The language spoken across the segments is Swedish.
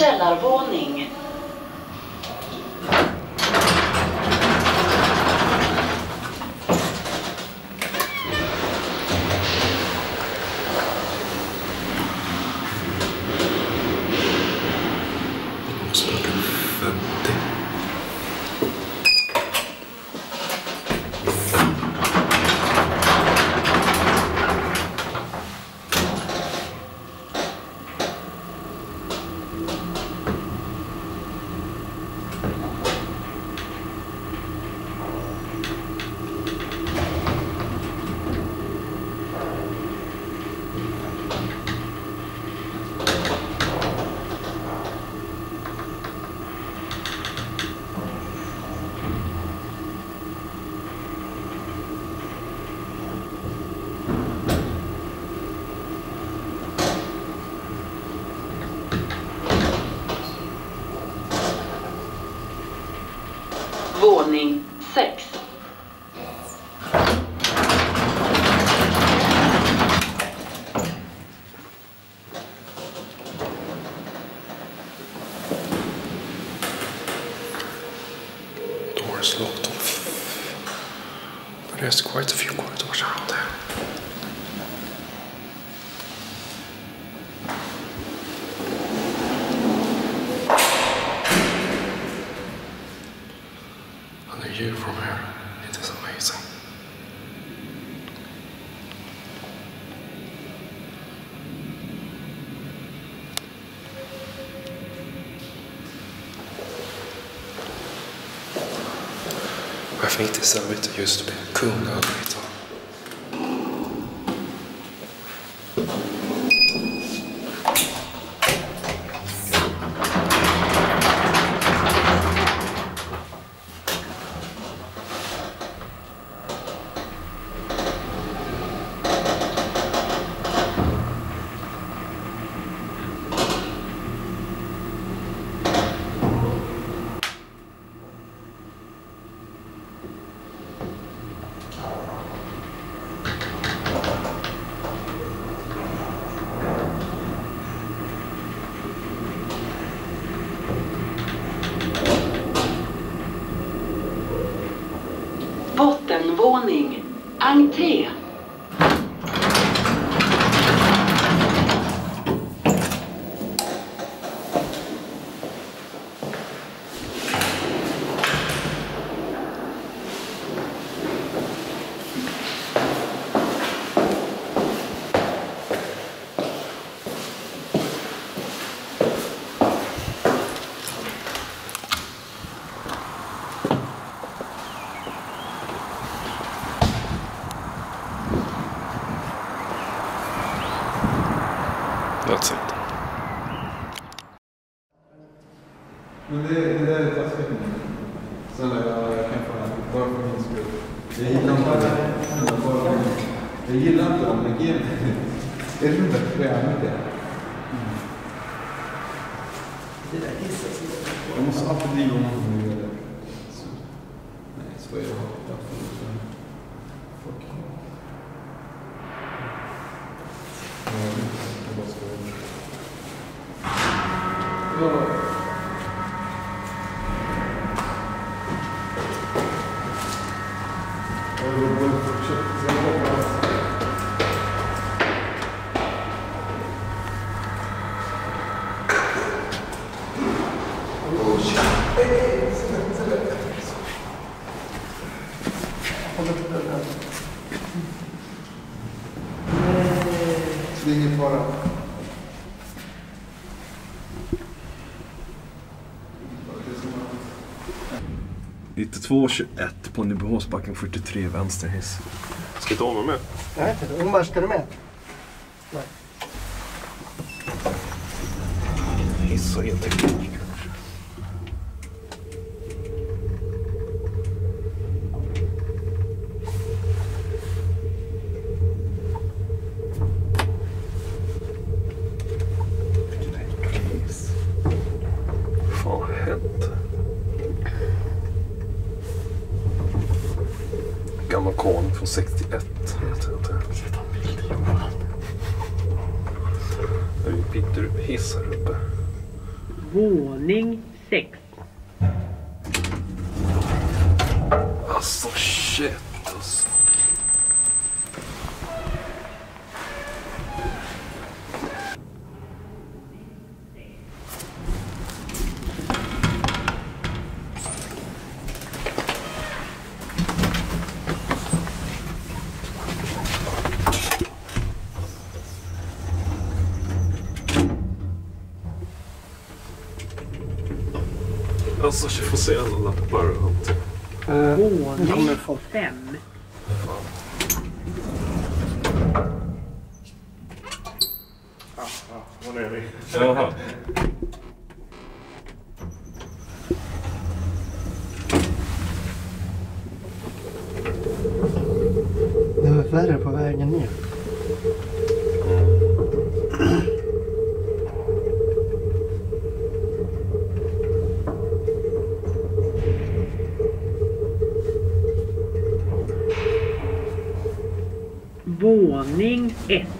Källarvåning. There's quite a few corridors around there. I just this elevator. ordning. Entré Io l'altro non mi chiede e lui mi crea una idea. Vamos só pedir um. 92-21 på Nybehovsbacken 43 vänster hiss. Ska inte vara med? Nej, Ingmar, ska du med? Hiss och elteknik Awesome shit. Awesome. Nossa, achei que fosse ela lá pro. Och allting. Eh, kommer folk. 5. Jaha. Det var värre på vägen ner. Yeah.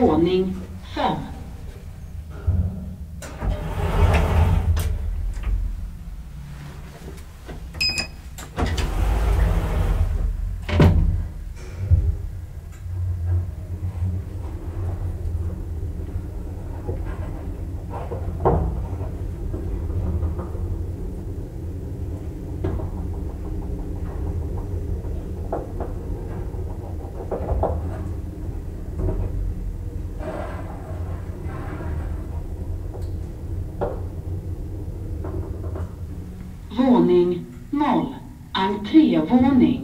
morning Våning 0. Entrévåning.